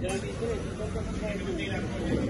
Jangan itu, kita akan mengambil.